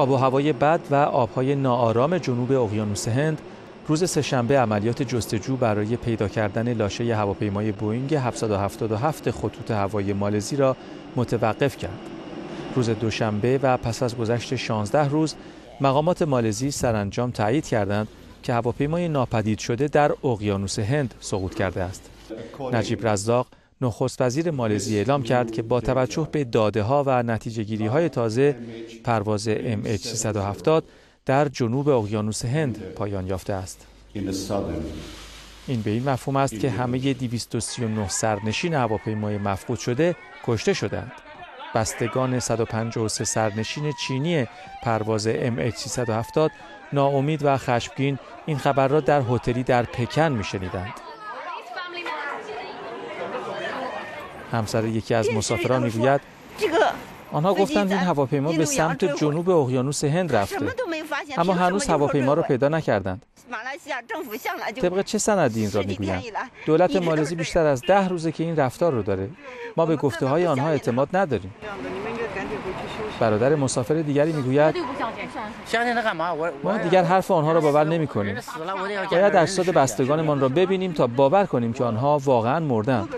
آب و هوای بد و آبهای ناآرام جنوب اقیانوس هند روز سهشنبه عملیات جستجو برای پیدا کردن لاشه هواپیمای بوئینگ 777 خطوط هوایی مالزی را متوقف کرد. روز دوشنبه و پس از گذشت 16 روز مقامات مالزی سرانجام تایید کردند که هواپیمای ناپدید شده در اقیانوس هند سقوط کرده است. نجیب رزاق نخست وزیر مالزی اعلام کرد که با توجه به داده ها و نتیجه گیری های تازه پرواز MH370 در جنوب اقیانوس هند پایان یافته است. این به این مفهوم است که همه 239 سرنشین هواپیمای مفقود شده کشته شدند. بستگان 153 سرنشین چینی پرواز MH370 ناامید و خشمگین این خبر را در هتلی در پکن میشنیدند. همسر یکی از مسافران می‌گوید آنها گفتند این هواپیما به سمت جنوب اقیانوس هند رفته. اما هنوز هواپیما را پیدا نکردند. طبق چه سندی این را می‌گویند؟ دولت مالزی بیشتر از ده روزه که این رفتار رو داره. ما به گفته های آنها اعتماد نداریم. برادر مسافر دیگری می‌گوید ما دیگر حرف آنها را باور نمی کنیم باید اجساد بستگانمان را ببینیم تا باور کنیم که آنها واقعا مردند